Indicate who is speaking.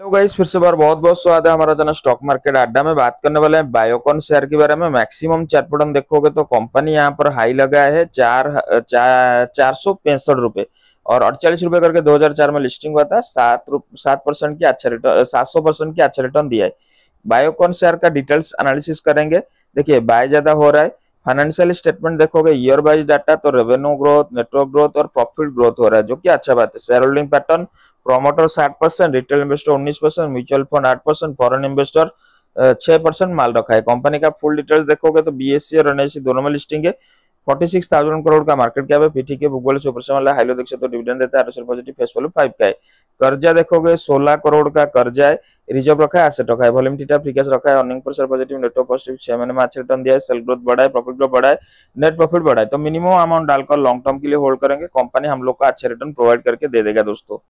Speaker 1: Hello guys फिर से बार बहुत बहुत स्वागत है हमारा चैनल स्टॉक मार्केट अड्डा में बात करने वाले हैं बायोकॉन शेयर के बारे में। मैक्सिमम चार्ट पैटर्न देखोगे तो कंपनी यहाँ पर हाई लगा है चार चार सौ पैंसठ रुपए। और अड़चालीस रुपए करके 2004 में लिस्टिंग हुआ था, सात सात परसेंट की अच्छा रिटर्न सात सौ परसेंट की अच्छा रिटर्न दिया है। बायोकॉन शेयर का डिटेल्स एनालिसिस करेंगे। देखिए बाय ज़्यादा हो रहा है फाइनेंशियल स्टेटमेंट देखोगे ईयर वाइज डाटा तो रेवेन्यू ग्रोथ नेटवर्क ग्रोथ और प्रॉफिट ग्रोथ हो रहा है, जो कि अच्छा बात है। शेयर होल्डिंग पैटर्न प्रोमोटर साठ परसेंट रिटेल इन्वेस्टर उन्नीस परसेंट म्यूचुअल फंड आठ परसेंट फॉरन इन्वेस्टर छह परसेंट माल रखा है। कंपनी का फुल डिटेल्स देखोगे तो बीएससी और एनएससी दोनों में लिस्टिंग है। फोर्टी सिक्स थाउज़ेंड करोड़ का मार्केट कैप है। पीटी के भूगोल सुपर से वाला हाईलो देख तो डिविडेंड देता है। पॉजिटिव फेस वैल्यू फाइव का है। कर्जा देखोगे, सोलह करोड़ का कर्जा है। रिज़र्व रखा है एसेट रखा है। वॉल्यूम थीटा फ्री कैश रखा है। Earning per share positive network positive छह महीने में अच्छे रिटर्न दिया है। सेल ग्रोथ बढ़ा है प्रॉफिट ग्रोथ बढ़ा है। नेट प्रॉफिट बढ़ा है। तो मिनिमम अमाउंट डालकर लॉन्ग टर्म के लिए होल्ड करेंगे। कंपनी हम लोग को अच्छे रिटर्न प्रोवाइड करके दे देगा दोस्तों।